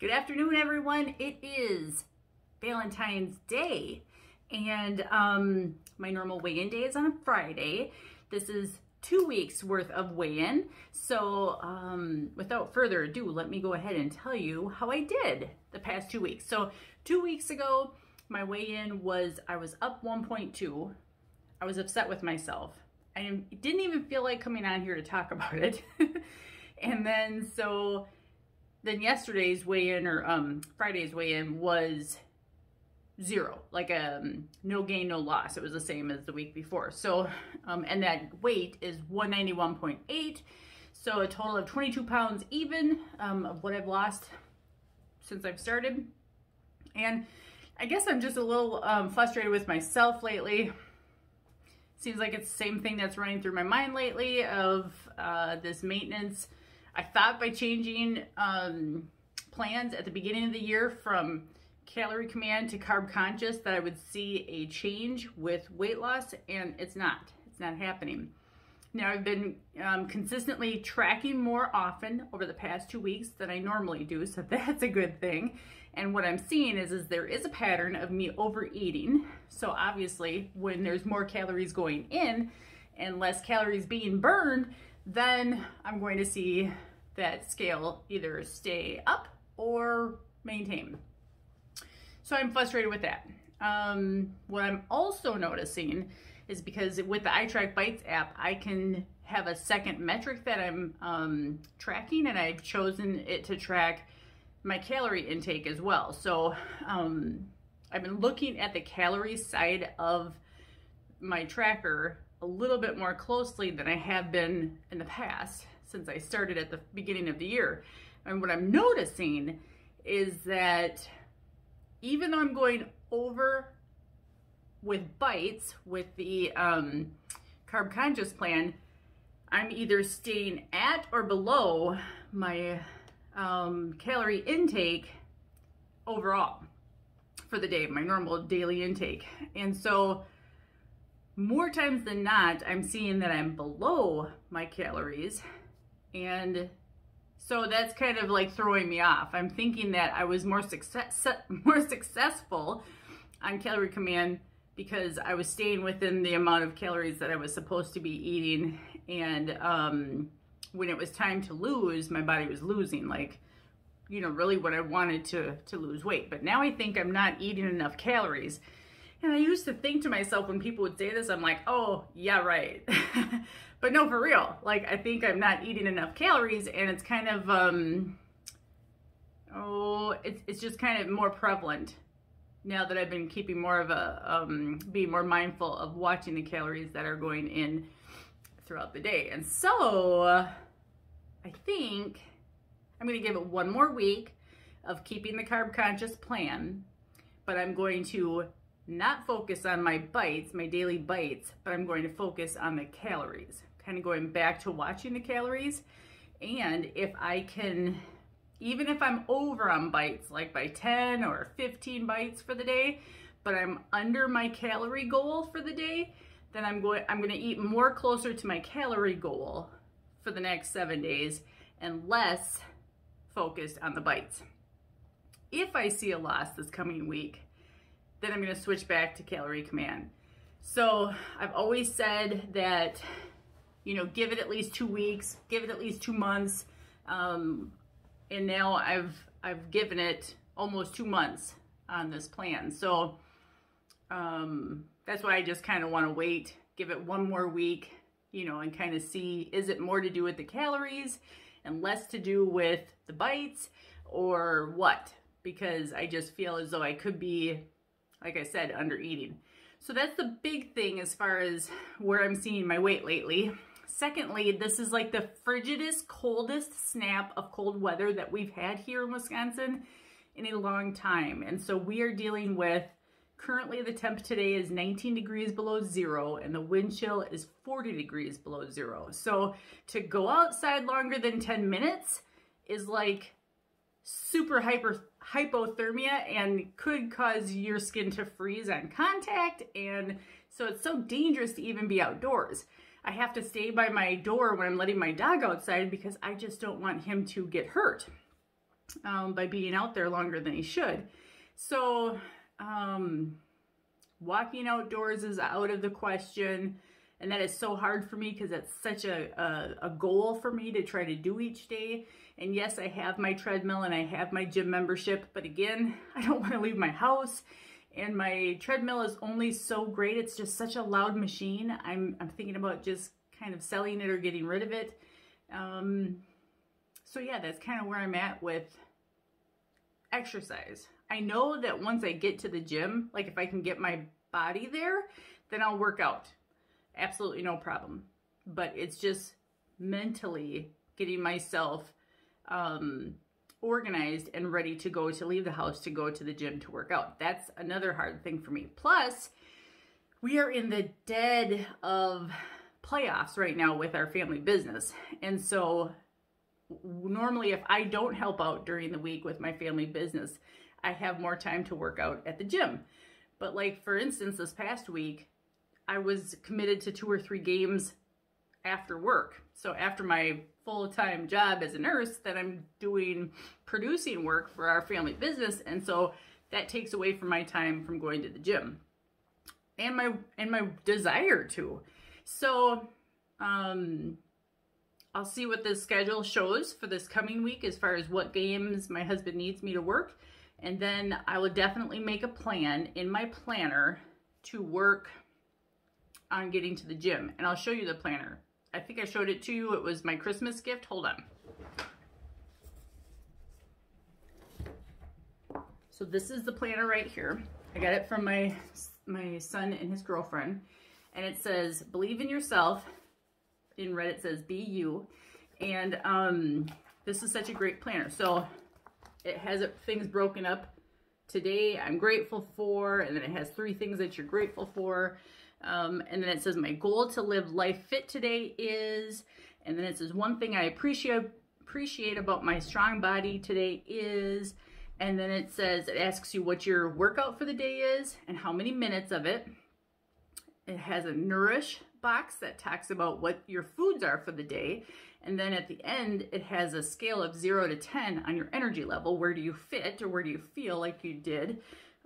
Good afternoon, everyone. It is Valentine's Day, and um, my normal weigh-in day is on a Friday. This is two weeks worth of weigh-in. So um, without further ado, let me go ahead and tell you how I did the past two weeks. So two weeks ago, my weigh-in was, I was up 1.2. I was upset with myself. I didn't even feel like coming on here to talk about it. and then so then yesterday's weigh-in or um, Friday's weigh-in was zero, like um, no gain, no loss. It was the same as the week before. So, um, and that weight is 191.8. So a total of 22 pounds even um, of what I've lost since I've started. And I guess I'm just a little um, frustrated with myself lately. Seems like it's the same thing that's running through my mind lately of uh, this maintenance I thought by changing um, plans at the beginning of the year from calorie command to carb conscious that I would see a change with weight loss and it's not. It's not happening. Now I've been um, consistently tracking more often over the past two weeks than I normally do, so that's a good thing. And what I'm seeing is, is there is a pattern of me overeating. So obviously when there's more calories going in and less calories being burned, then I'm going to see that scale either stay up or maintain. So I'm frustrated with that. Um, what I'm also noticing is because with the iTrackBites app, I can have a second metric that I'm um, tracking and I've chosen it to track my calorie intake as well. So um, I've been looking at the calorie side of my tracker a little bit more closely than I have been in the past since I started at the beginning of the year. And what I'm noticing is that even though I'm going over with bites with the um, carb conscious plan, I'm either staying at or below my um, calorie intake overall for the day, my normal daily intake. And so more times than not, I'm seeing that I'm below my calories and so that's kind of like throwing me off. I'm thinking that I was more success more successful on calorie command because I was staying within the amount of calories that I was supposed to be eating and um, when it was time to lose, my body was losing like you know, really what I wanted to to lose weight. But now I think I'm not eating enough calories. And I used to think to myself when people would say this, I'm like, "Oh, yeah, right." But no, for real. Like, I think I'm not eating enough calories and it's kind of, um, oh, it's, it's just kind of more prevalent now that I've been keeping more of a, um, being more mindful of watching the calories that are going in throughout the day. And so I think I'm going to give it one more week of keeping the carb conscious plan, but I'm going to not focus on my bites, my daily bites, but I'm going to focus on the calories kind of going back to watching the calories. And if I can, even if I'm over on bites, like by 10 or 15 bites for the day, but I'm under my calorie goal for the day, then I'm going, I'm going to eat more closer to my calorie goal for the next seven days and less focused on the bites. If I see a loss this coming week, then I'm going to switch back to calorie command. So I've always said that you know, give it at least two weeks, give it at least two months. Um, and now I've, I've given it almost two months on this plan. So um, that's why I just kind of want to wait, give it one more week, you know, and kind of see, is it more to do with the calories and less to do with the bites or what? Because I just feel as though I could be, like I said, under eating. So that's the big thing as far as where I'm seeing my weight lately. Secondly, this is like the frigidest, coldest snap of cold weather that we've had here in Wisconsin in a long time. And so we are dealing with, currently the temp today is 19 degrees below zero and the wind chill is 40 degrees below zero. So to go outside longer than 10 minutes is like super hyper hypothermia and could cause your skin to freeze on contact. And so it's so dangerous to even be outdoors. I have to stay by my door when I'm letting my dog outside because I just don't want him to get hurt. um, by being out there longer than he should. So, um, walking outdoors is out of the question. And that is so hard for me because it's such a, a, a, goal for me to try to do each day. And yes, I have my treadmill and I have my gym membership, but again, I don't want to leave my house. And my treadmill is only so great. It's just such a loud machine. I'm, I'm thinking about just kind of selling it or getting rid of it. Um, so yeah, that's kind of where I'm at with exercise. I know that once I get to the gym, like if I can get my body there, then I'll work out. Absolutely no problem. But it's just mentally getting myself um, organized and ready to go to leave the house to go to the gym to work out. That's another hard thing for me. Plus, we are in the dead of playoffs right now with our family business. And so normally if I don't help out during the week with my family business, I have more time to work out at the gym. But like for instance, this past week, I was committed to two or three games after work. So after my full-time job as a nurse, that I'm doing producing work for our family business. And so that takes away from my time from going to the gym and my, and my desire to. So, um, I'll see what the schedule shows for this coming week as far as what games my husband needs me to work. And then I will definitely make a plan in my planner to work on getting to the gym. And I'll show you the planner. I think I showed it to you. It was my Christmas gift. Hold on. So this is the planner right here. I got it from my, my son and his girlfriend. And it says, believe in yourself, in red it says be you. And um, this is such a great planner. So it has things broken up. Today I'm grateful for, and then it has three things that you're grateful for. Um, and then it says my goal to live life fit today is, and then it says one thing I appreciate appreciate about my strong body today is, and then it says it asks you what your workout for the day is and how many minutes of it. It has a nourish box that talks about what your foods are for the day. And then at the end, it has a scale of zero to 10 on your energy level. Where do you fit or where do you feel like you did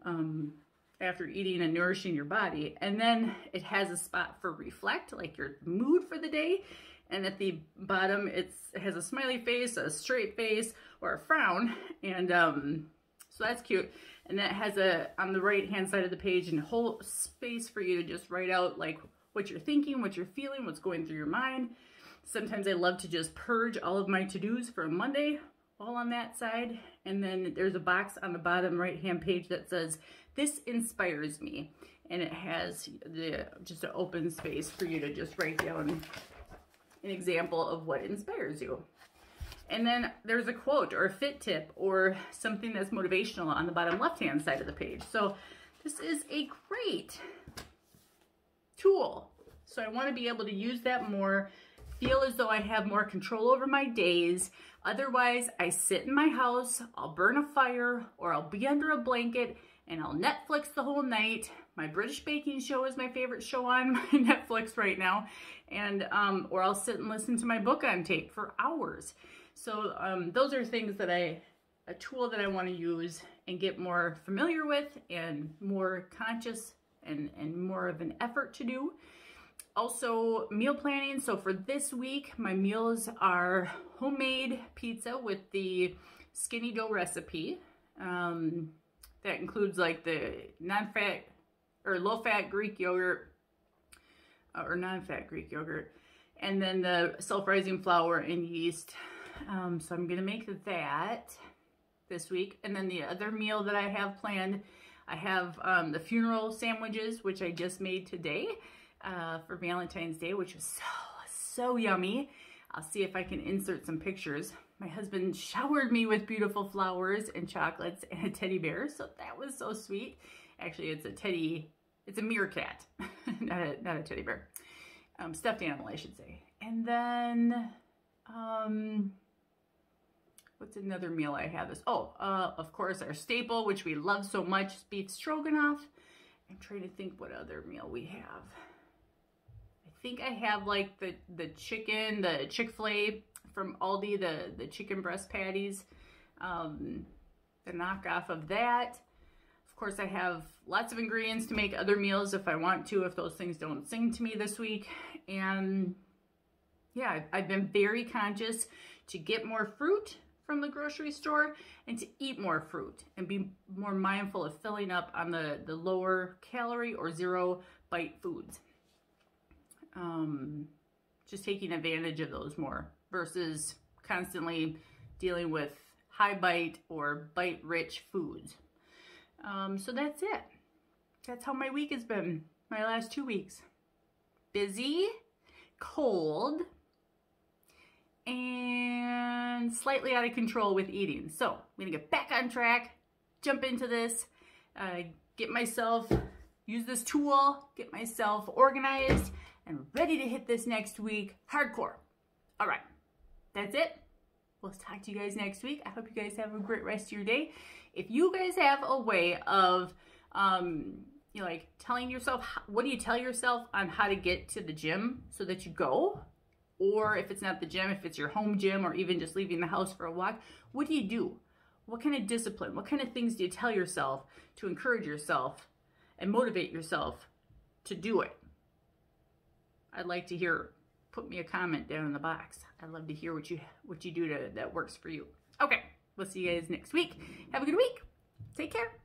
um, after eating and nourishing your body? And then it has a spot for reflect, like your mood for the day. And at the bottom, it has a smiley face, a straight face, or a frown. And um, so that's cute. And that has a, on the right hand side of the page, a whole space for you to just write out like what you're thinking, what you're feeling, what's going through your mind. Sometimes I love to just purge all of my to-dos for Monday, all on that side. And then there's a box on the bottom right-hand page that says, this inspires me. And it has the just an open space for you to just write down an example of what inspires you. And then there's a quote or a fit tip or something that's motivational on the bottom left-hand side of the page. So this is a great tool. So I want to be able to use that more, feel as though I have more control over my days. Otherwise, I sit in my house, I'll burn a fire, or I'll be under a blanket, and I'll Netflix the whole night. My British baking show is my favorite show on my Netflix right now. And, um, or I'll sit and listen to my book on tape for hours. So um, those are things that I, a tool that I want to use and get more familiar with and more conscious and, and more of an effort to do. Also, meal planning. So for this week, my meals are homemade pizza with the skinny dough recipe. Um, that includes like the non-fat or low-fat Greek yogurt uh, or non-fat Greek yogurt and then the self-rising flour and yeast. Um, so I'm going to make that this week. And then the other meal that I have planned I have um, the funeral sandwiches, which I just made today uh, for Valentine's Day, which was so, so yummy. I'll see if I can insert some pictures. My husband showered me with beautiful flowers and chocolates and a teddy bear, so that was so sweet. Actually, it's a teddy, it's a meerkat, not, a, not a teddy bear. Um, stuffed animal, I should say. And then, um, What's another meal I have this? Oh, uh, of course, our staple, which we love so much, beef stroganoff. I'm trying to think what other meal we have. I think I have like the, the chicken, the Chick-fil-A from Aldi, the, the chicken breast patties. um, the knockoff of that. Of course, I have lots of ingredients to make other meals if I want to, if those things don't sing to me this week. And yeah, I've been very conscious to get more fruit from the grocery store and to eat more fruit and be more mindful of filling up on the, the lower calorie or zero bite foods. Um, just taking advantage of those more versus constantly dealing with high bite or bite rich foods. Um, so that's it. That's how my week has been, my last two weeks. Busy, cold, and slightly out of control with eating. So I'm gonna get back on track, jump into this, uh, get myself, use this tool, get myself organized and ready to hit this next week hardcore. All right, that's it. We'll talk to you guys next week. I hope you guys have a great rest of your day. If you guys have a way of, um, you know, like telling yourself, what do you tell yourself on how to get to the gym so that you go? Or if it's not the gym, if it's your home gym or even just leaving the house for a walk, what do you do? What kind of discipline, what kind of things do you tell yourself to encourage yourself and motivate yourself to do it? I'd like to hear put me a comment down in the box. I'd love to hear what you what you do to that works for you. Okay, we'll see you guys next week. Have a good week. Take care.